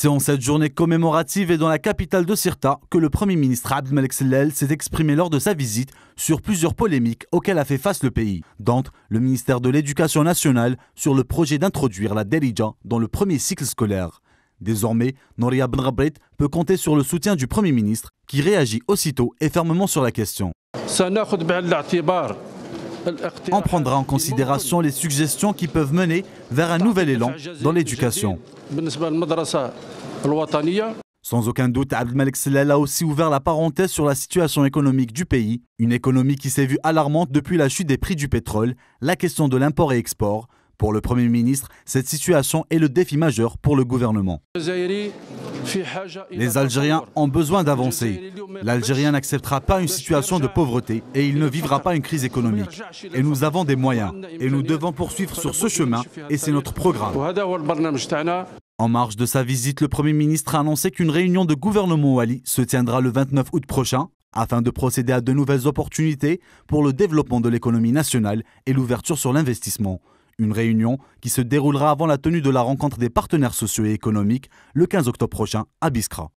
C'est en cette journée commémorative et dans la capitale de Sirta que le Premier ministre Abdelmalek Sellel s'est exprimé lors de sa visite sur plusieurs polémiques auxquelles a fait face le pays, dont le ministère de l'Éducation nationale sur le projet d'introduire la Derija dans le premier cycle scolaire. Désormais, Noria Benrabret peut compter sur le soutien du Premier ministre qui réagit aussitôt et fermement sur la question. On prendra en considération les suggestions qui peuvent mener vers un nouvel élan dans l'éducation. Sans aucun doute, Abdelmalek Sellel a aussi ouvert la parenthèse sur la situation économique du pays, une économie qui s'est vue alarmante depuis la chute des prix du pétrole, la question de l'import et export, pour le Premier ministre, cette situation est le défi majeur pour le gouvernement. Les Algériens ont besoin d'avancer. L'Algérien n'acceptera pas une situation de pauvreté et il ne vivra pas une crise économique. Et nous avons des moyens et nous devons poursuivre sur ce chemin et c'est notre programme. En marge de sa visite, le Premier ministre a annoncé qu'une réunion de gouvernement Wali se tiendra le 29 août prochain afin de procéder à de nouvelles opportunités pour le développement de l'économie nationale et l'ouverture sur l'investissement. Une réunion qui se déroulera avant la tenue de la rencontre des partenaires sociaux et économiques le 15 octobre prochain à Biskra.